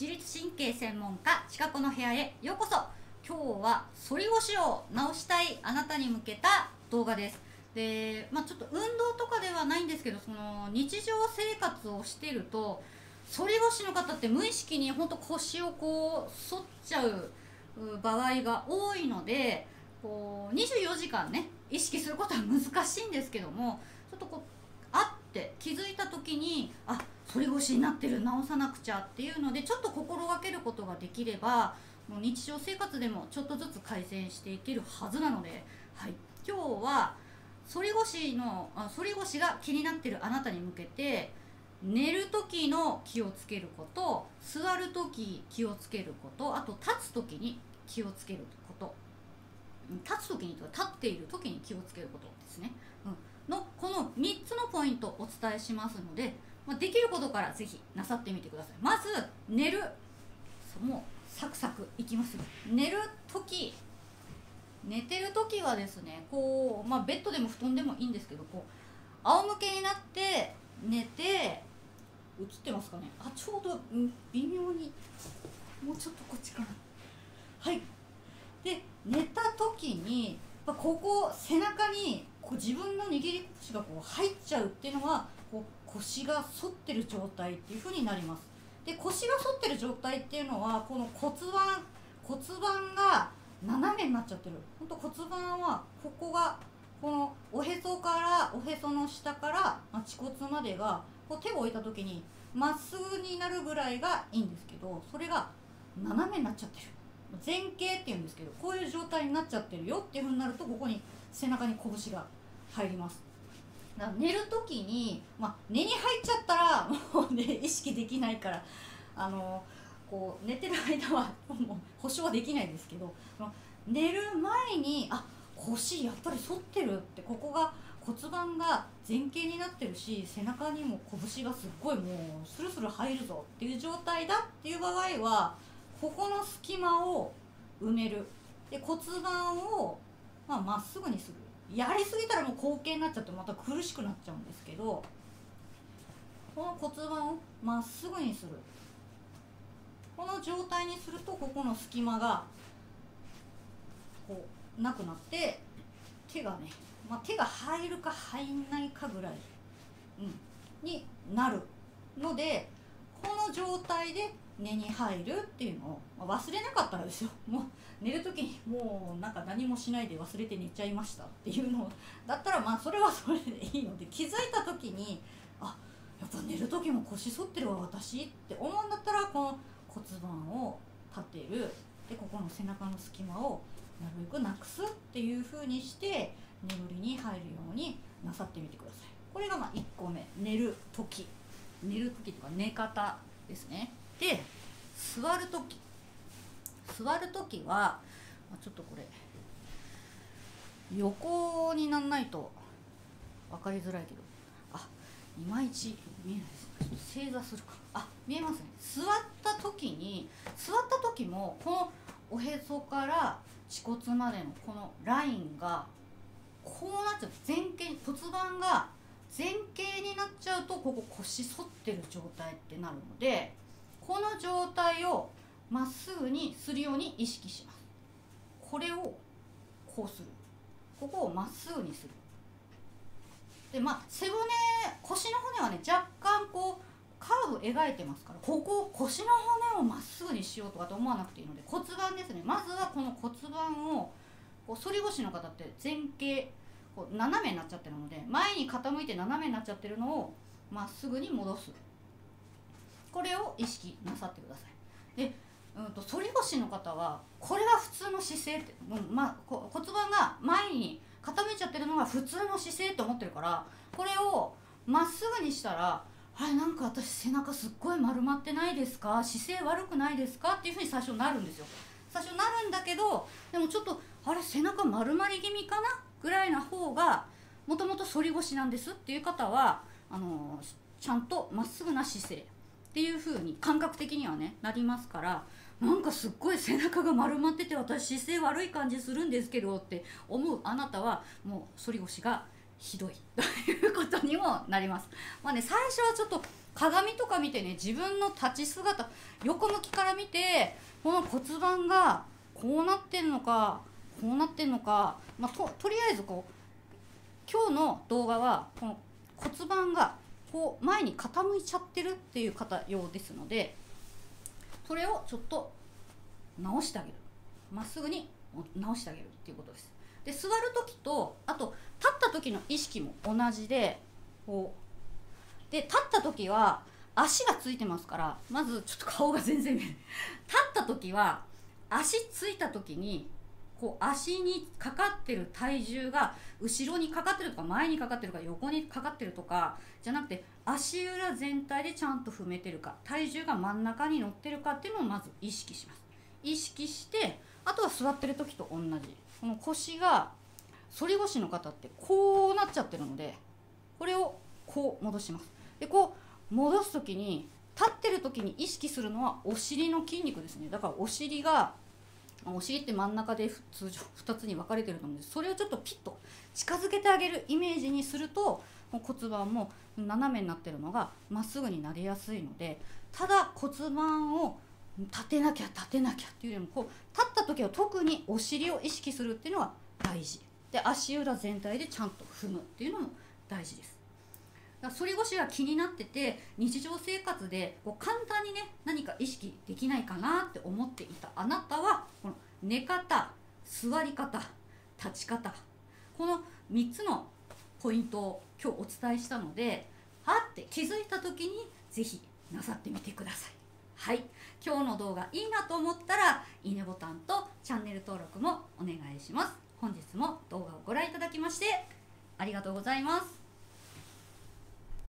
自律神経専門家近子の部屋へ。ようこそ。今日は反り腰を直したいあなたに向けた動画です。でまあちょっと運動とかではないんですけどその日常生活をしてると反り腰の方って無意識に本当腰をこう反っちゃう場合が多いのでこう24時間ね意識することは難しいんですけどもちょっとこうあって気づいた時にあ反り腰になってる直さなくちゃっていうのでちょっと心がけることができればもう日常生活でもちょっとずつ改善していけるはずなので、はい、今日は反り腰のあ反り腰が気になってるあなたに向けて寝る時の気をつけること座る時気をつけることあと立つ時に気をつけること。立つ時にとか立っている時に気をつけることですね、うん、のこの3つのポイントをお伝えしますので、まあ、できることからぜひなさってみてください。まず寝る。もうサクサクいきますよ。寝る時寝てる時はですねこう、まあ、ベッドでも布団でもいいんですけどこう仰向けになって寝て映ってますかね。あちょうど微妙にもうちょっとこっちかな。はい。で寝た時にここ背中にこう自分の握り拳がこう入っちゃうっていうのはこう腰が反ってる状態っていうふうになります。で腰が反ってる状態っていうのはこの骨盤骨盤が斜めになっちゃってる。本当骨盤はここがこのおへそからおへその下から恥骨までがこう手を置いた時にまっすぐになるぐらいがいいんですけどそれが斜めになっちゃってる。前傾っていうんですけどこういう状態になっちゃってるよっていうふうになるとここに背中に拳が入ります。寝る時に、まあ、寝に入っちゃったらもうね意識できないからあのこう寝てる間はもう保証はできないんですけど寝る前にあ腰やっぱり反ってるってここが骨盤が前傾になってるし背中にも拳がすっごいもうスルスル入るぞっていう状態だっていう場合はここの隙間を埋める。で骨盤をまあ、っすぐにする。やりすぎたらもう後傾になっちゃってまた苦しくなっちゃうんですけどこの骨盤をまっすぐにする。この状態にするとここの隙間がこうなくなって手がね、まあ、手が入るか入んないかぐらい、うん、になるのでこの状態で寝に入るっていうのを、忘れなかったらですよ。もう寝る時にもうなんか何もしないで忘れて寝ちゃいましたっていうのだったらまあそれはそれでいいので気づいた時に あやっぱ寝る時も腰反ってる。わ私って思うんだったらこの骨盤を立てる。でここの背中の隙間をなるべくなくすっていう風にして眠りに入るようになさってみてください。これがま1個目。寝る時。寝る時とか寝方ですね。で座る時。座る時はちょっとこれ横になんないと分かりづらいけど。あいまいち見えないですちょっと正座するか。あ見えますね。座った時に座った時もこのおへそから恥骨までのこのラインがこうなっちゃう。前傾骨盤が前傾になっちゃうとここ腰反ってる状態ってなるのでこの状態をまっすぐにするように意識します。これをこうする。ここをまっすぐにする。でまあ背骨腰の骨はね若干こうカーブ描いてますからここ腰の骨をまっすぐにしようとかと思わなくていいので骨盤ですね。まずはこの骨盤をこう反り腰の方って前傾こう斜めになっちゃってるので前に傾いて斜めになっちゃってるのをまっすぐに戻す。これを意識なさってください。で、うんと、反り腰の方はこれが普通の姿勢って、うまあ、骨盤が前に傾いちゃってるのが普通の姿勢と思ってるからこれをまっすぐにしたらあれなんか私背中すっごい丸まってないですか？姿勢悪くないですか？っていうふうに最初なるんですよ。最初なるんだけどでもちょっとあれ背中丸まり気味かな？ぐらいな方がもともと反り腰なんですっていう方はあのちゃんとまっすぐな姿勢。っていう風に感覚的にはねなりますからなんかすっごい背中が丸まってて私姿勢悪い感じするんですけどって思うあなたはもう反り腰がひどいということにもなります。まあね、最初はちょっと鏡とか見てね自分の立ち姿横向きから見てこの骨盤がこうなってんのかこうなってんのか、まあ、ととりあえずこう今日の動画はこの骨盤がこう前に傾いちゃってるっていう方用ですのでそれをちょっと直してあげる。まっすぐに直してあげるっていうことです。で座る時とあと立った時の意識も同じでこうで立った時は足がついてますからまずちょっと顔が全然見えない。立った時は足ついた時にこう足にかかってる体重が後ろにかかってるとか前にかかってるか横にかかってるとかじゃなくて足裏全体でちゃんと踏めてるか体重が真ん中に乗ってるかっていうのをまず意識します。意識してあとは座ってる時と同じ。この腰が反り腰の方ってこうなっちゃってるのでこれをこう戻します。でこう戻す時に立ってる時に意識するのはお尻の筋肉ですね。だからお尻がお尻って真ん中で通常2つに分かれてると思うんですそれをちょっとピッと近づけてあげるイメージにすると骨盤も斜めになってるのがまっすぐになりやすいのでただ骨盤を立てなきゃ立てなきゃっていうよりもこう立った時は特にお尻を意識するっていうのは大事。で足裏全体でちゃんと踏むっていうのも大事です。だから反り腰が気になってて日常生活でこう簡単にね何か意識できないかなって思っていた。あなたはこの寝方座り方立ち方この3つのポイントを今日お伝えしたのではって気づいた時に是非なさってみてください。はい。今日の動画いいなと思ったらいいねボタンとチャンネル登録もお願いします。本日も動画をご覧いただきましてありがとうございます。